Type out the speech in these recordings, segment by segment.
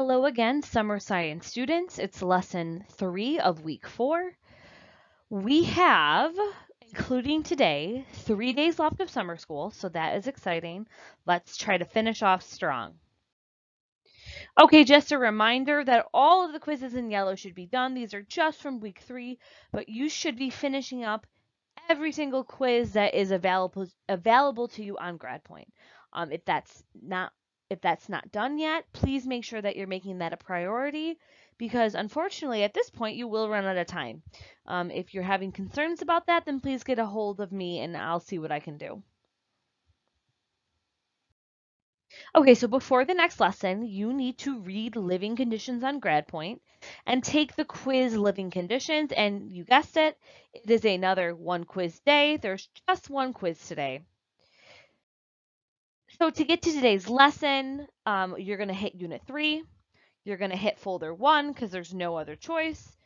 Hello again, summer science students. It's lesson three of week four. We have, including today, three days left of summer school, so that is exciting. Let's try to finish off strong. Okay, just a reminder that all of the quizzes in yellow should be done. These are just from week three, but you should be finishing up every single quiz that is available available to you on GradPoint. Um, if that's not if that's not done yet, please make sure that you're making that a priority because unfortunately at this point you will run out of time. Um, if you're having concerns about that, then please get a hold of me and I'll see what I can do. Okay, so before the next lesson, you need to read Living Conditions on GradPoint and take the quiz Living Conditions. And you guessed it, it is another one quiz day. There's just one quiz today. So to get to today's lesson, um, you're going to hit Unit 3. You're going to hit Folder 1 because there's no other choice.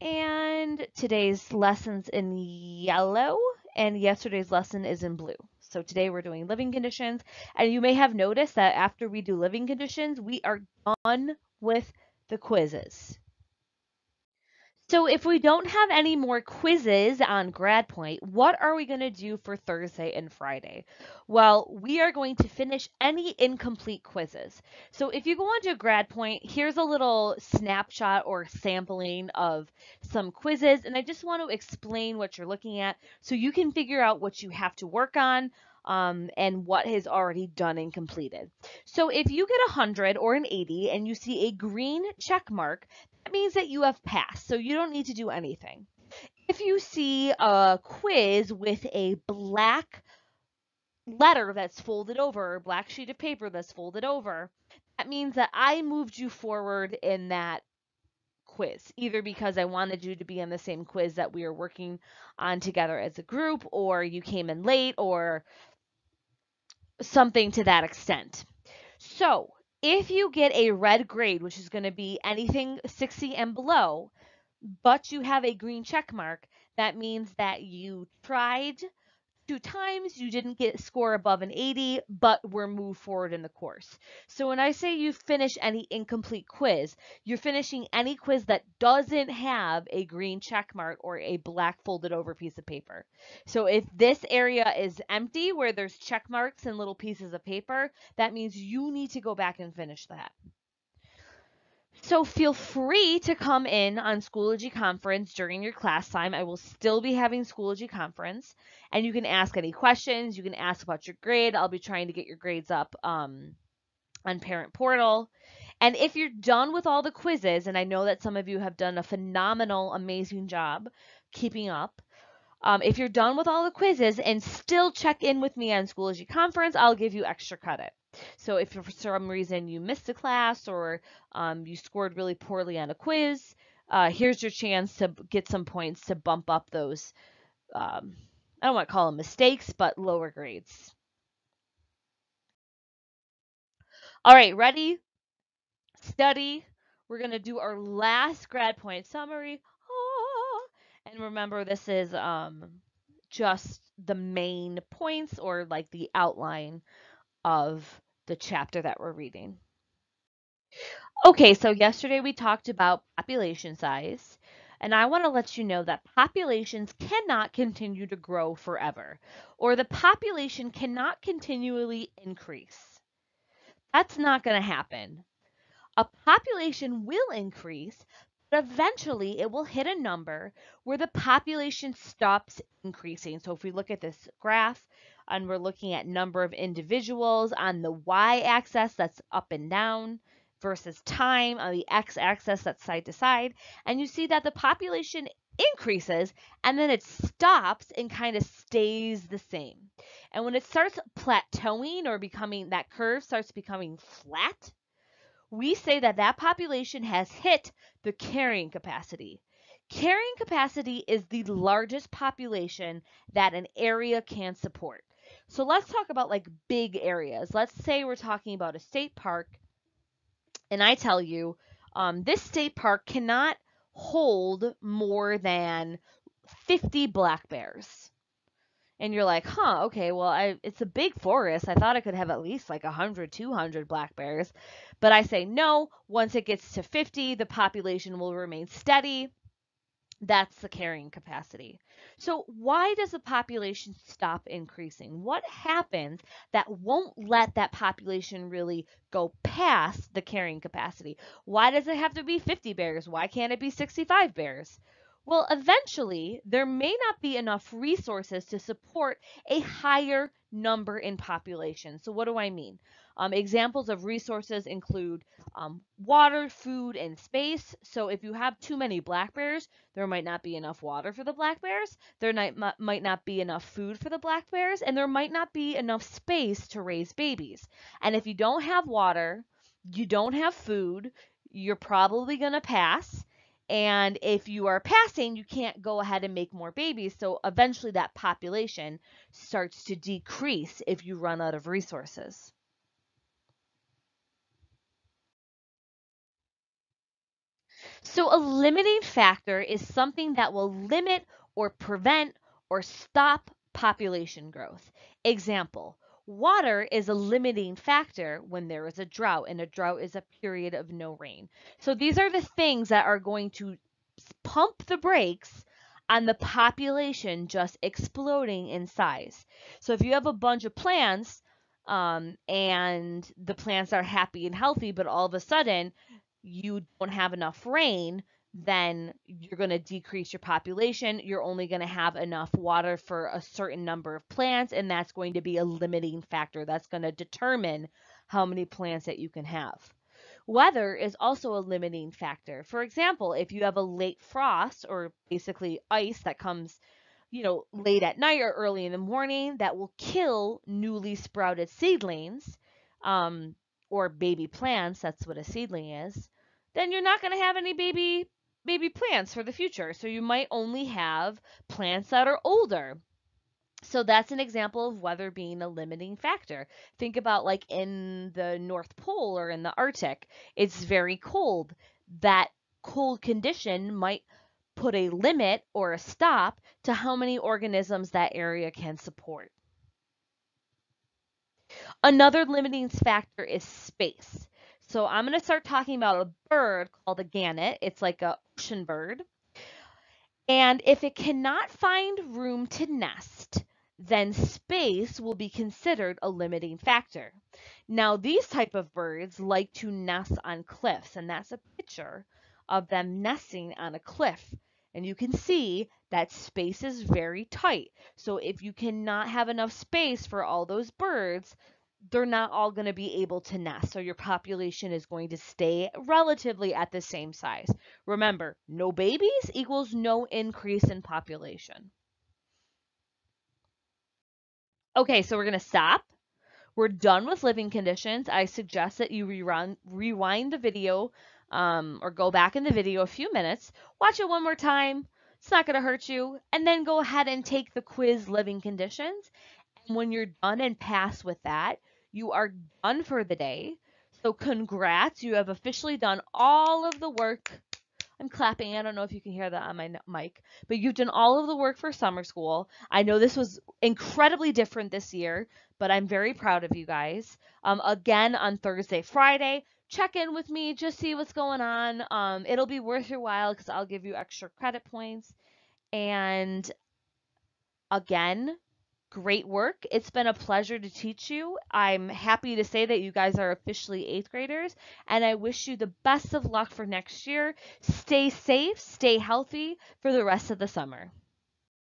And today's lesson's in yellow, and yesterday's lesson is in blue. So today we're doing living conditions, and you may have noticed that after we do living conditions, we are done with the quizzes. So if we don't have any more quizzes on GradPoint, what are we going to do for Thursday and Friday? Well, we are going to finish any incomplete quizzes. So if you go onto GradPoint, here's a little snapshot or sampling of some quizzes, and I just want to explain what you're looking at so you can figure out what you have to work on um, and what is already done and completed. So if you get a 100 or an 80 and you see a green check mark, that means that you have passed, so you don't need to do anything. If you see a quiz with a black letter that's folded over, or black sheet of paper that's folded over, that means that I moved you forward in that quiz, either because I wanted you to be in the same quiz that we are working on together as a group, or you came in late, or something to that extent. So if you get a red grade, which is going to be anything 60 and below, but you have a green check mark, that means that you tried two times, you didn't get score above an 80, but were moved forward in the course. So when I say you finish any incomplete quiz, you're finishing any quiz that doesn't have a green check mark or a black folded over piece of paper. So if this area is empty where there's check marks and little pieces of paper, that means you need to go back and finish that. So feel free to come in on Schoology Conference during your class time. I will still be having Schoology Conference, and you can ask any questions. You can ask about your grade. I'll be trying to get your grades up um, on Parent Portal. And if you're done with all the quizzes, and I know that some of you have done a phenomenal, amazing job keeping up, um, if you're done with all the quizzes and still check in with me on Schoology Conference, I'll give you extra credit. So if for some reason you missed a class or um, you scored really poorly on a quiz, uh, here's your chance to get some points to bump up those, um, I don't want to call them mistakes, but lower grades. All right, ready? Study. We're going to do our last grad point summary. Ah. And remember, this is um, just the main points or like the outline of the chapter that we're reading. Okay, so yesterday we talked about population size, and I want to let you know that populations cannot continue to grow forever, or the population cannot continually increase. That's not going to happen. A population will increase, but eventually it will hit a number where the population stops increasing. So if we look at this graph, and we're looking at number of individuals on the y-axis that's up and down versus time on the x-axis that's side to side. And you see that the population increases and then it stops and kind of stays the same. And when it starts plateauing or becoming that curve starts becoming flat we say that that population has hit the carrying capacity. Carrying capacity is the largest population that an area can support. So let's talk about like big areas. Let's say we're talking about a state park, and I tell you, um, this state park cannot hold more than 50 black bears. and you're like, huh, okay, well, I, it's a big forest. I thought I could have at least like 100, 200 black bears. But I say no. Once it gets to 50, the population will remain steady. That's the carrying capacity. So, why does the population stop increasing? What happens that won't let that population really go past the carrying capacity? Why does it have to be 50 bears? Why can't it be 65 bears? Well, eventually, there may not be enough resources to support a higher number in population. So, what do I mean? Um, examples of resources include um, water, food, and space. So if you have too many black bears, there might not be enough water for the black bears, there might, might not be enough food for the black bears, and there might not be enough space to raise babies. And if you don't have water, you don't have food, you're probably going to pass. And if you are passing, you can't go ahead and make more babies. So eventually that population starts to decrease if you run out of resources. So a limiting factor is something that will limit or prevent or stop population growth. Example, water is a limiting factor when there is a drought, and a drought is a period of no rain. So these are the things that are going to pump the brakes on the population just exploding in size. So if you have a bunch of plants um, and the plants are happy and healthy, but all of a sudden you don't have enough rain, then you're going to decrease your population. You're only going to have enough water for a certain number of plants, and that's going to be a limiting factor. That's going to determine how many plants that you can have. Weather is also a limiting factor. For example, if you have a late frost or basically ice that comes, you know, late at night or early in the morning that will kill newly sprouted seedlings um, or baby plants, that's what a seedling is, then you're not going to have any baby baby plants for the future. So you might only have plants that are older. So that's an example of weather being a limiting factor. Think about like in the North Pole or in the Arctic, it's very cold. That cold condition might put a limit or a stop to how many organisms that area can support. Another limiting factor is space. So I'm going to start talking about a bird called a gannet. It's like a ocean bird. And if it cannot find room to nest, then space will be considered a limiting factor. Now, these type of birds like to nest on cliffs, and that's a picture of them nesting on a cliff. And you can see that space is very tight. So if you cannot have enough space for all those birds, they're not all going to be able to nest. So your population is going to stay relatively at the same size. Remember, no babies equals no increase in population. Okay, so we're going to stop. We're done with living conditions. I suggest that you rerun, rewind the video um, or go back in the video a few minutes, watch it one more time. It's not going to hurt you. And then go ahead and take the quiz living conditions. And when you're done and pass with that, you are done for the day. So congrats, you have officially done all of the work. I'm clapping. I don't know if you can hear that on my mic, but you've done all of the work for summer school. I know this was incredibly different this year, but I'm very proud of you guys. Um, again, on Thursday, Friday, check in with me, just see what's going on. Um, it'll be worth your while because I'll give you extra credit points. And again, great work. It's been a pleasure to teach you. I'm happy to say that you guys are officially eighth graders, and I wish you the best of luck for next year. Stay safe, stay healthy for the rest of the summer.